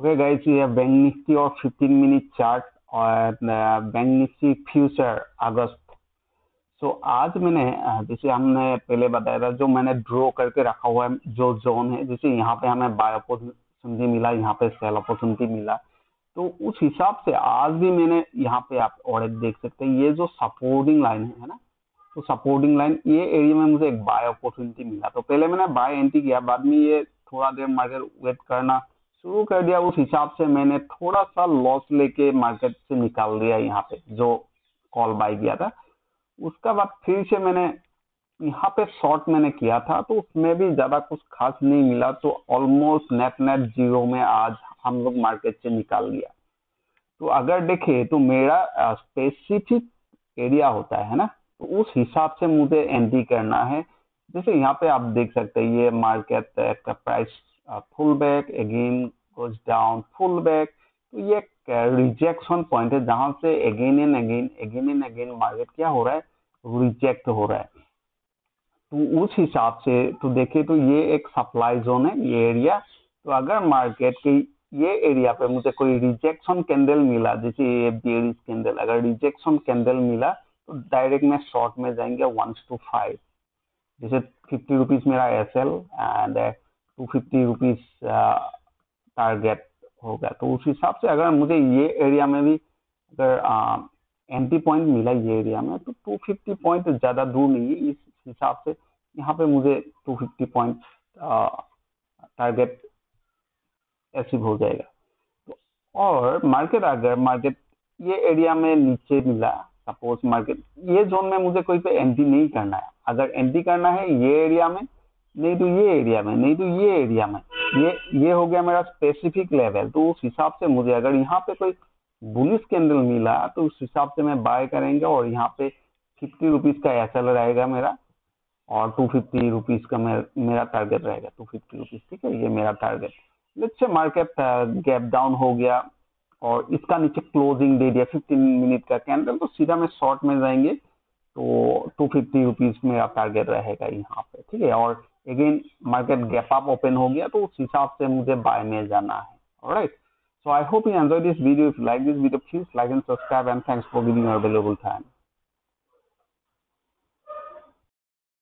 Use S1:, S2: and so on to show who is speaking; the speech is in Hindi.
S1: ओके गाइस ये बैंक निफ्टी और 15 मिनट चार्ट और bank Nifty future August so so, आज मैंने जैसे हमने पहले बताया था जो मैंने ड्रॉ करके रखा हुआ है जो जोन है जैसे यहाँ पे हमें बाय अपॉर्चुनिटी मिला यहाँ पे सेल अपॉर्चुनिटी मिला तो उस हिसाब से आज भी मैंने यहाँ पे आप और एक देख सकते हैं ये जो सपोर्टिंग लाइन है ना? तो सपोर्टिंग लाइन ये एरिया में मुझे एक बाय अपॉर्चुनिटी मिला। तो पहले मैंने बाय एंट्री किया बाद में ये थोड़ा देर मार्केट वेट करना शुरू कर दिया। उस हिसाब से मैंने थोड़ा सा लॉस लेके मार्केट से निकाल दिया यहाँ पे, जो कॉल बाय किया था। उसका बाद फिर से मैंने यहाँ पे शॉर्ट मैंने किया था तो उसमें भी ज़्यादा कुछ खास नहीं मिला तो ऑलमोस्ट नेट नेट ज़ीरो में आज हम लोग मार्केट से निकाल लिया। तो अगर देखे तो मेरा स्पेसिफिक एरिया होता है ना तो उस हिसाब से मुझे एंट्री करना है। जैसे यहाँ पे आप देख सकते हैं, ये मार्केट का price pull back again goes down pull back तो ये रिजेक्शन पॉइंट है, जहाँ से again and again again and again market क्या हो रहा है? रिजेक्ट हो रहा है। तो उस हिसाब से तो देखे तो ये एक सप्लाई जोन है, ये एरिया तो अगर मार्केट के ये एरिया पे मुझे कोई रिजेक्शन कैंडल मिला, जैसे ये बेरिस कैंडल अगर रिजेक्शन कैंडल मिला तो डायरेक्ट में शॉर्ट में जाएँगे वन टू फाइव जैसे फिफ्टी रुपीज़ मेरा S L and two fifty rupees target होगा। तो उस हिसाब से अगर मुझे ये एरिया में भी अगर एंट्री पॉइंट मिला ये एरिया में तो टू फिफ्टी पॉइंट ज़्यादा दूर नहीं है। इस हिसाब से यहाँ पे मुझे two fifty point target achieve हो जाएगा। तो और मार्केट अगर मार्केट ये एरिया में नीचे मिला सपोज़ मार्केट ये जोन में मुझे कोई पे एंट्री नहीं करना है। अगर एंट्री करना है ये एरिया में नहीं तो ये एरिया में, नहीं तो ये एरिया में। ये ये हो गया मेरा स्पेसिफिक लेवल तो उस हिसाब से मुझे अगर यहाँ पे कोई बुलिस कैंडल मिला तो उस हिसाब से मैं बाय करेंगे और यहाँ पे फिफ्टी रुपीज़ का एस एल रहेगा मेरा, और टू फिफ्टी रुपीज़ का मेरा मेरा टारगेट रहेगा टू फिफ्टी रुपीज़ ठीक है? ये मेरा टारगेट नीचे मार्केट गैप डाउन हो गया, और इसका नीचे क्लोजिंग दे दिया फिफ्टीन मिनट का कैंडल तो सीधा में शॉर्ट में जाएँगे तो टू फिफ्टी रुपीज़ मेरा टारगेट रहेगा यहाँ पे, ठीक है? और again market gap up open हो गया तो उस हिसाब से मुझे बाय में जाना है। Right so I hope you enjoy this video if like this video please like and subscribe and thanks for giving available time